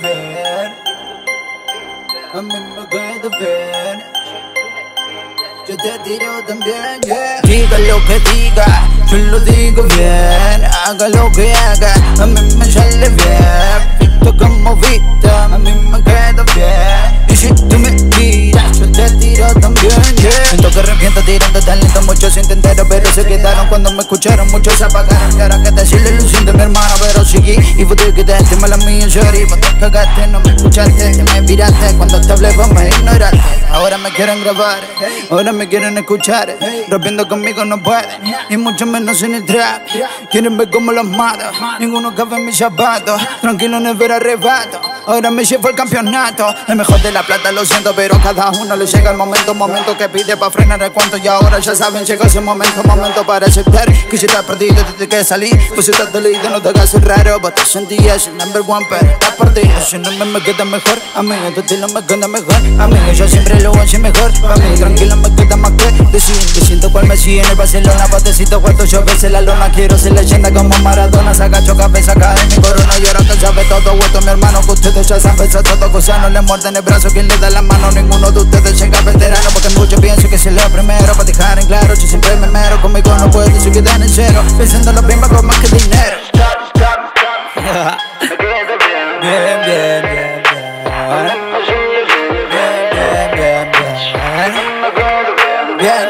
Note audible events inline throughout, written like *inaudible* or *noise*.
ver. A mí me queda bien. Yo te tiro también. Diga lo que diga, yo lo digo bien. Haga lo que haga, a mí me sale bien. A mí me queda bien. Y si tú me tiras, yo te tiro también. Siento que reviento tirando talento, muchos intenteros, pero se quedaron cuando me escucharon. Muchos se apagaron. Y ahora que decirle ilusión de mi hermano, pero seguí. Y vos te quedaste mala mía, sorry. Vos te cagaste, no me escuchaste, Cuando te hablé, vos me ignoraste. Ahora me quieren grabar, ahora me quieren escuchar. Rapiendo conmigo no pueden, y mucho menos en el trap. Quieren ver cómo los mato, ninguno cabe en mis zapatos. Tranquilo, no ver arrebato. Ahora me llevo el campeonato. El mejor de la plata, lo siento, pero a cada uno le llega el momento. Momento que pide para frenar el cuento. Y ahora ya saben, llegó ese momento. Momento para aceptar que si estás perdido desde que salí. Pues si estás dolido, no te hagas el raro. Vos te sentías el number one, pero estás perdido. Si no me, me queda mejor, a mí tu estilo me queda mejor. A mí yo siempre lo hago mejor. A mí tranquilo me queda más que decir. Que siento cual me sigue en el Barcelona. Patecito cuarto, yo veces la lona. Quiero ser leyenda como Maradona. Se agachó cabeza, cae en mi corona. Y ahora que sabe todo, vuelto mi hermano. Que ustedes ya saben, eso todo cosa no le muerden el brazo. Quien le da la mano, ninguno de ustedes llega veterano. Porque muchos piensan que es lo primero. Para dejar en claro, yo siempre me mero. Conmigo no puedes, se quedan en cero. Pensando lo bien, con más que dinero. *laughs* Bien. Bien, bien,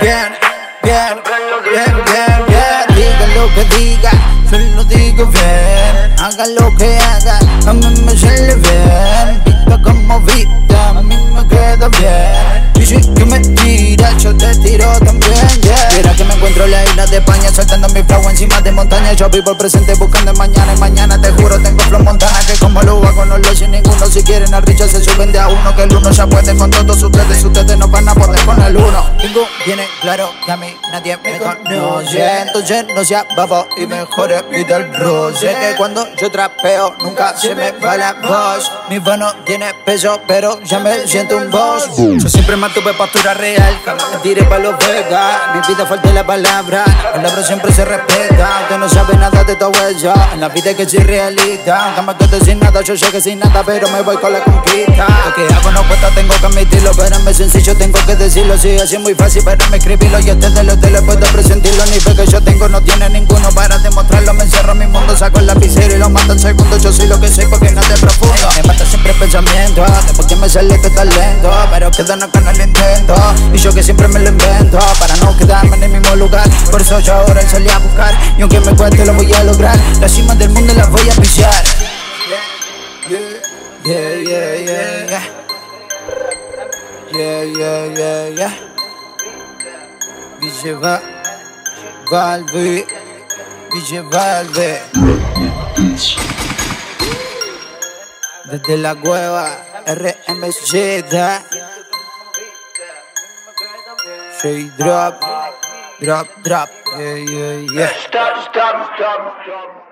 bien. Bien, bien, bien, bien. Diga lo que diga, yo lo digo bien. Haga lo que haga, a mí me sale bien. Vista como vista, a mí me queda bien. Y si que me tiras, yo te tiro también, yeah. Mira que me encuentro en la isla de España Saltando mi flow encima de montaña Yo vivo el presente buscando mañana Y mañana te juro tengo flow montana Que como lo hago no lo hace ninguno Si quieren a Richard se suben de a uno Que el uno ya puede con todos ustedes Ustedes no Tengo viene claro que a mí nadie me conoce. Entonces no sea babo y mejor pide el roce. Que cuando yo trapeo nunca se me va la voz. Mi voz no tiene peso pero ya me siento un boss. Yo siempre mantuve postura real Jamás me tiré pa' los vegas. Mi vida falta la palabra La palabra siempre se respeta. Usted no sabe nada de todo eso En la vida que ser realista. Quede sin nada Yo llegué sin nada Pero me voy con la conquista. Lo que hago no cuesta Tengo que es sencillo Tengo que decirlo Sí, así es muy fácil Pero me escribirlo Y a ustedes lo les puedo presentirlo Ni fe que yo tengo No tiene ninguno Para demostrarlo Me encierro en mi mundo Saco el lapicero Y lo mando en segundos Yo soy lo que soy Porque no te profundo. Me mata siempre el pensamiento Después que me sale este talento Pero quedarnos con el intento Y yo que siempre me lo invento Para no quedarme en el mismo lugar Por eso yo ahora salí a buscar Y aunque me cueste lo voy a lograr La cima del mundo la voy a pisar Yeah, yeah, yeah, yeah. Guille va, Valve. Guille Valve. Desde la cueva RMZ Shade drop, drop, drop, yeah, yeah, yeah. Stop, stop, stop, stop.